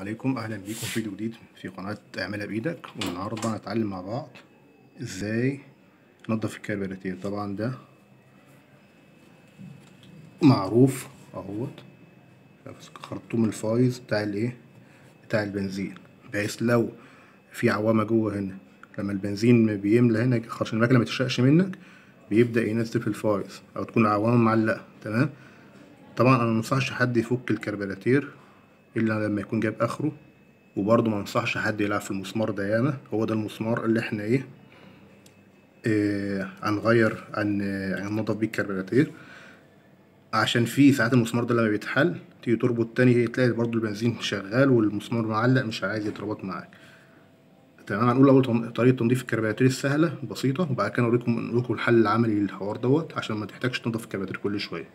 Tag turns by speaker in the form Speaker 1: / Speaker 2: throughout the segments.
Speaker 1: عليكم. أهلا بيكم في فيديو جديد في قناة اعملها بإيدك. والنهاردة هنتعلم مع بعض إزاي ننضف الكربيراتير طبعا ده معروف أهوت. خرطوم الفايض بتاع الإيه؟ بتاع البنزين. بحيث لو في عوامة جوه هنا لما البنزين بيملى هنا عشان المكنة ما تشرقش منك بيبدأ ينزل في الفايض أو تكون عوامة معلقة. تمام؟ طبعا أنا منصحش حد يفك الكربيراتير إلا لما يكون جايب آخره. وبرضه ما انصحش حد يلعب في المسمار ده ياما هو ده المسمار اللي إحنا إيه آه هنغير عن هننضف بيه الكربيراتير عشان في ساعات المسمار ده لما بيتحل تيجي تربط تاني تلاقي برضه البنزين شغال والمسمار معلق مش عايز يتربط معاك. تمام هنقول أول طريقة تنظيف الكربيراتير السهلة البسيطه وبعد كده نوريكم نوريكم الحل العملي للحوار دوت عشان ما تحتاجش تنضف الكربيراتير كل شوية.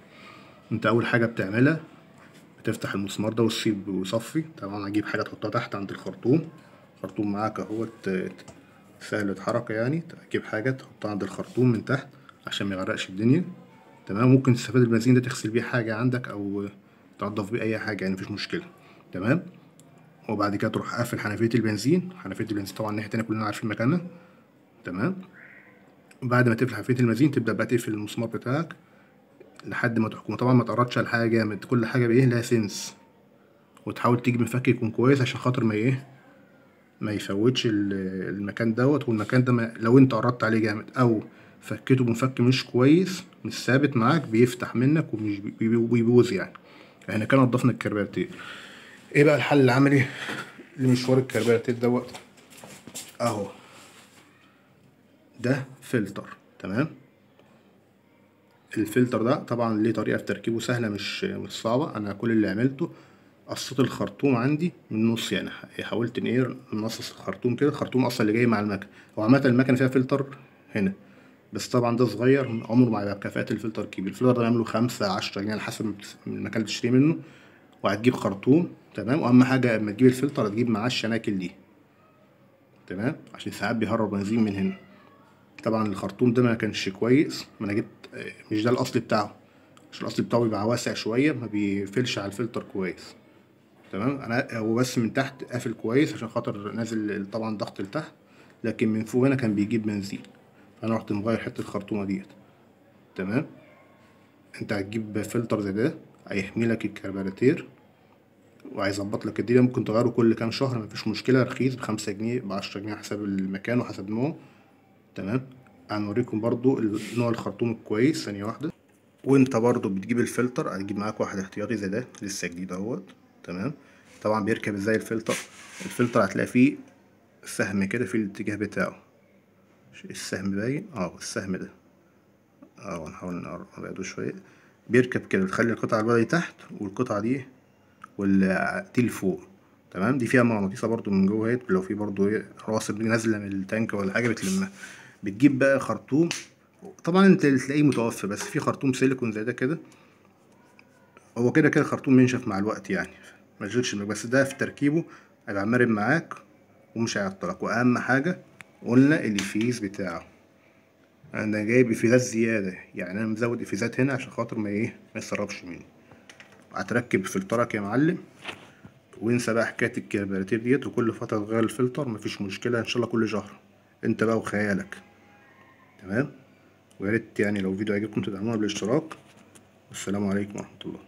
Speaker 1: أنت أول حاجة بتعملها بتفتح المسمار ده وتسيب ويصفي طبعا هجيب حاجة تحطها تحت عند الخرطوم. الخرطوم معاك اهوت سهل حركة يعني. تجيب حاجة تحطها عند الخرطوم من تحت عشان ما يغرقش الدنيا. تمام؟ ممكن تستفاد البنزين ده تغسل بيه حاجة عندك أو تنضف بيه أي حاجة يعني مفيش مشكلة. تمام؟ وبعد كده تروح قافل حنفية البنزين. حنفية البنزين طبعا الناحية التانية كلنا عارفين مكانها. تمام؟ بعد ما تقفل حنفية البنزين تبدأ بقى تقفل المسمار بتاعك. لحد ما تحكم. طبعا ما تقربش على حاجة جامد كل حاجة بإيه؟ لها سنس وتحاول تجيب مفك يكون كويس عشان خاطر ما إيه؟ ما يفوتش المكان دوت. والمكان ده لو أنت قربت عليه جامد أو فكيته بمفك مش كويس مش ثابت معاك بيفتح منك ومش بيبوظ يعني. إحنا كده نضفنا الكربيراتير إيه بقى الحل العملي لمشوار الكربيراتير دوت؟ أهو. ده فلتر. تمام؟ الفلتر ده طبعا ليه طريقة في تركيبه سهلة مش مش صعبة. أنا كل اللي عملته قصيت الخرطوم عندي من النص يعني حاولت إن إيه نقصص الخرطوم كده. الخرطوم أصلا اللي جاي مع المكنة. هو عامة المكنة فيها فلتر هنا بس طبعا ده صغير عمره ما هيبقى بكفاءه الفلتر الكبير الفلتر ده يعمله خمسة عشرة جنيه على حسب المكان اللي تشتريه منه. وهتجيب خرطوم تمام؟ وأهم حاجة لما تجيب الفلتر هتجيب معاه الشناكل دي تمام؟ عشان ساعات بيهرب بنزين من هنا. طبعا الخرطوم ده ما كانش كويس ما أنا جبت مش ده الاصل بتاعه. عشان الاصل بتاعه بيبقى واسع شوية ما بيقفلش على الفلتر كويس. تمام؟ أنا هو بس من تحت قافل كويس عشان خاطر نازل طبعا ضغط لتحت لكن من فوق هنا كان بيجيب بنزين. فأنا رحت مغير حتة الخرطومة ديت. تمام؟ أنت هتجيب فلتر زي ده هيحمي لك الكربيراتير وهيظبط لك الدنيا. ممكن تغيره كل كام شهر مفيش مشكلة رخيص بخمسة جنيه بعشرة جنيه حسب المكان وحسب نوعه. تمام؟ هنوريكم برضو نوع الخرطوم الكويس ثانية واحدة. وانت برضو بتجيب الفلتر هتجيب معاك واحد احتياطي زي ده لسه جديد اهوت تمام؟ طبعا بيركب إزاي الفلتر؟ الفلتر هتلاقي فيه سهم كده في الاتجاه بتاعه. السهم باين؟ آه السهم ده. آه نحاول نقربه شوية. بيركب كده تخلي القطعة البيضاء دي تحت والقطعة دي والتيل فوق تمام؟ دي فيها مغناطيسة برضو من جوه اهيت لو في برضو إيه رواسب نازلة من التانك ولا حاجة بتلمها. بتجيب بقى خرطوم. طبعا أنت تلاقيه متوفر بس في خرطوم سيليكون زي ده كده. هو كده كده خرطوم منشف مع الوقت يعني ما تشغلش بس ده في تركيبه هيبقى مرن معاك ومش هيعطلك. وأهم حاجة قلنا الإفيز بتاعه. أنا جايب إفيزات زيادة يعني أنا مزود إفيزات هنا عشان خاطر ما إيه ما يسربش مني. هتركب فلترك يا معلم وانسى بقى حكاية الكربيراتير ديت وكل فترة تغير الفلتر مفيش مشكلة إن شاء الله كل شهر. أنت بقى وخيالك. تمام؟ ويا ريت يعني لو الفيديو عجبكم تدعمونا بالاشتراك. والسلام عليكم ورحمة الله.